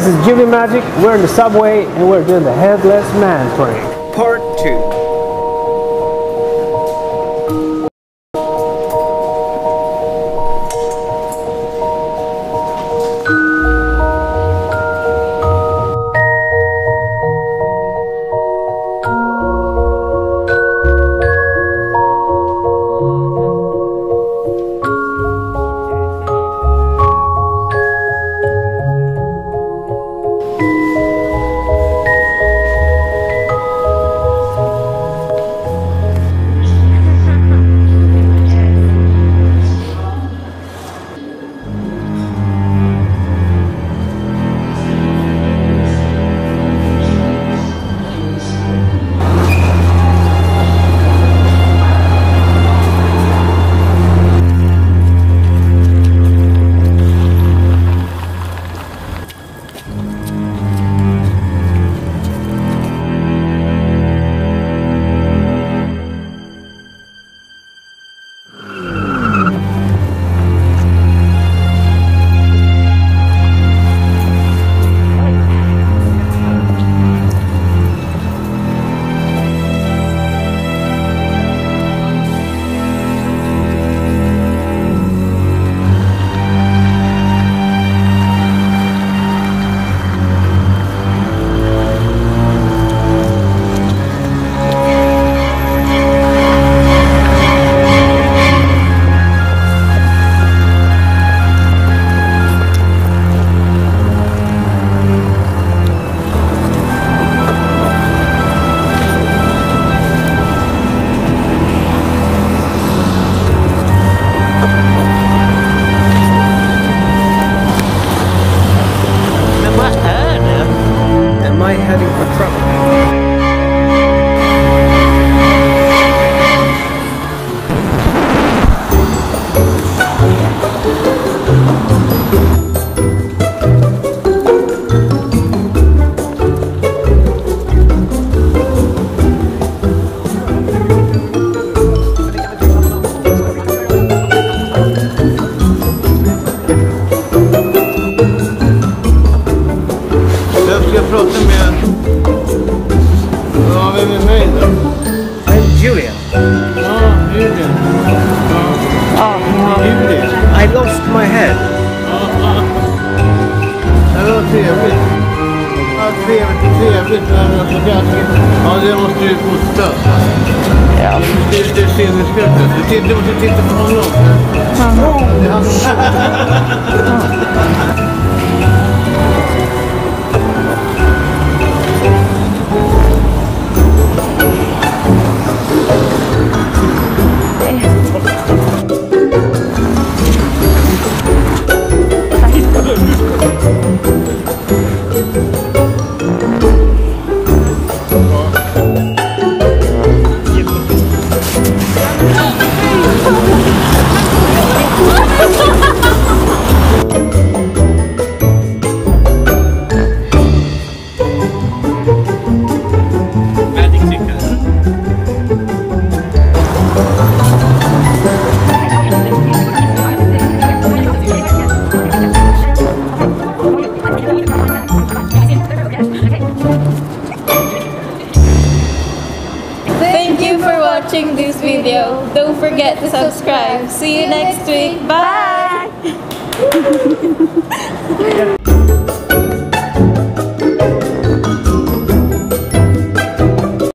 this is Jimmy Magic. We're in the subway and we're doing the headless man prank. Part 2. Trevligt. Ja, trevligt, trevligt men alltså ganska... Ja, det måste ju fostas. Ja. Det, det ser vi slutet. Du måste titta på honom. watching this video. Don't forget to subscribe. See you next week. Bye!